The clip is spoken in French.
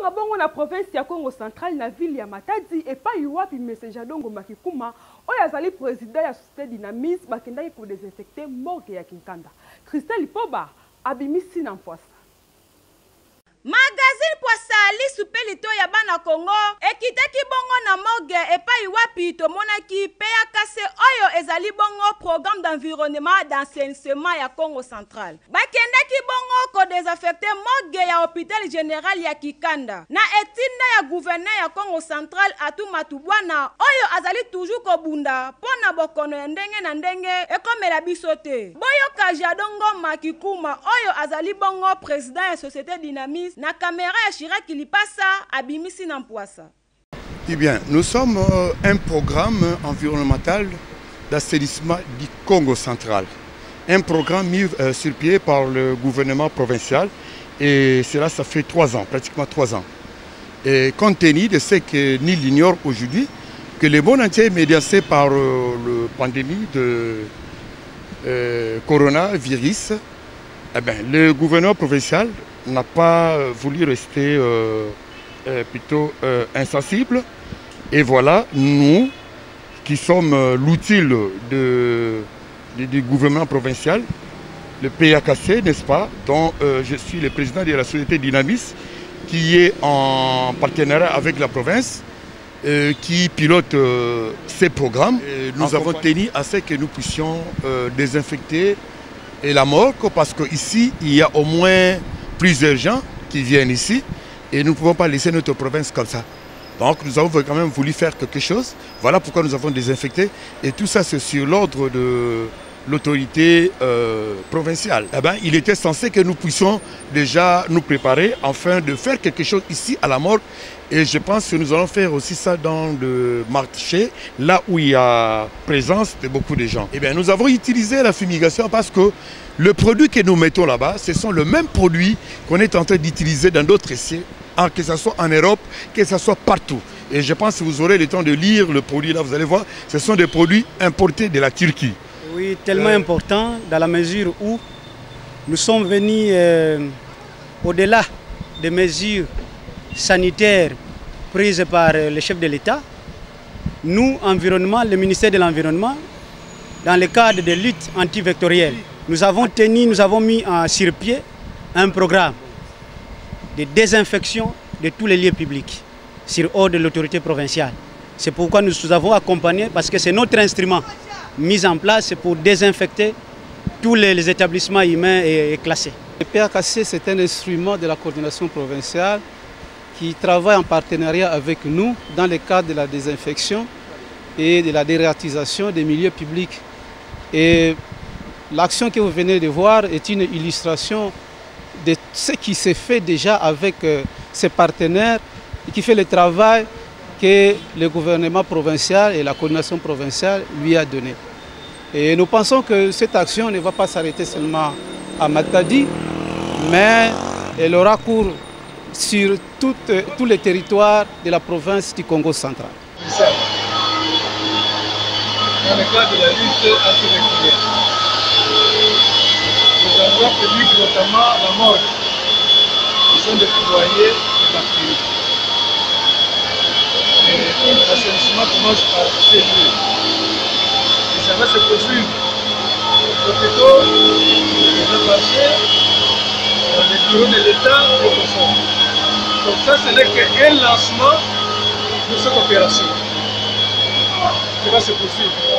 totonga bongo na province ya congo central na ville ya matadi epai wapi messager dongo makikuma oyo azali président ya société dynamis bakendaki kodesinfecte morgue ya kinkanda. Christel poba abimisi na mpwasa magazine poisali supe lito ya bana kongo ekitaki bongo na morgue epai wapi tomonaki? Mpe ya kase oyo ezali bongo programme d'environnement d'assainissement ya congo central. Bakendaki bongo kodesinfecte morgue ya hôpital général ya kikanda. Na etinda ya gouverneur ya congo central atumatu bwana oyo azali toujours kobunda mpo na bokono ya ndenge na ndenge ekomela biso te. Boyoka jadongo makikuma oyo azali bongo président ya société dynamis na caméra ya Chiraki Lipasa abimisi na mpwasa. Eh bien, nous sommes euh, un programme environnemental d'assainissement du Congo central. Un programme mis euh, sur pied par le gouvernement provincial et cela, ça fait trois ans, pratiquement trois ans. Et compte tenu de ce que nul ignore aujourd'hui, que le monde entier est par euh, la pandémie de coronavirus, eh bien, le gouvernement provincial n'a pas voulu rester plutôt euh, insensible. Et voilà, nous, qui sommes l'outil de, de, du gouvernement provincial, le PAKC, n'est-ce pas, dont je suis le président de la société Dynamis, qui est en partenariat avec la province, qui pilote ces programmes. Et nous avons tenu à ce que nous puissions désinfecter et la morgue, parce qu'ici, il y a au moins plusieurs gens qui viennent ici et nous ne pouvons pas laisser notre province comme ça. Donc nous avons quand même voulu faire quelque chose. Voilà pourquoi nous avons désinfecté. Et tout ça, c'est sur l'ordre de l'autorité euh, provinciale. Eh ben, il était censé que nous puissions déjà nous préparer afin de faire quelque chose ici à la morgue. Et je pense que nous allons faire aussi ça dans le marché, là où il y a présence de beaucoup de gens. Eh bien, nous avons utilisé la fumigation parce que le produit que nous mettons là-bas, ce sont le même produit qu'on est en train d'utiliser dans d'autres essais, que ce soit en Europe, que ce soit partout. Et je pense que vous aurez le temps de lire le produit là, vous allez voir, ce sont des produits importés de la Turquie. Oui, tellement euh... important dans la mesure où nous sommes venus euh, au-delà des mesures sanitaires prises par le chef de l'État. Nous, environnement, le ministère de l'Environnement, dans le cadre de lutte antivectorielle, nous avons tenu, nous avons mis en, sur pied un programme de désinfection de tous les lieux publics sur ordre de l'autorité provinciale. C'est pourquoi nous nous avons accompagné, parce que c'est notre instrument mis en place pour désinfecter tous les, établissements humains et, classés. Le PAKC, c'est un instrument de la coordination provinciale qui travaille en partenariat avec nous dans le cadre de la désinfection et de la dératisation des milieux publics. Et L'action que vous venez de voir est une illustration de ce qui s'est fait déjà avec ses partenaires et qui fait le travail que le gouvernement provincial et la coordination provinciale lui a donné. Et nous pensons que cette action ne va pas s'arrêter seulement à Matadi, mais elle aura cours sur tout, tous les territoires de la province du Congo central. Dans le cadre de la lutte antivectorielle, les endroits publics, notamment la qui sont des foyers de. Et l'assainissement commence par lieux. Et ça va se poursuivre. Hôpitaux, les marchés, les bureaux de l'État et tout ça. Donc ça, ce n'est qu'un lancement de cette opération qui va se poursuivre.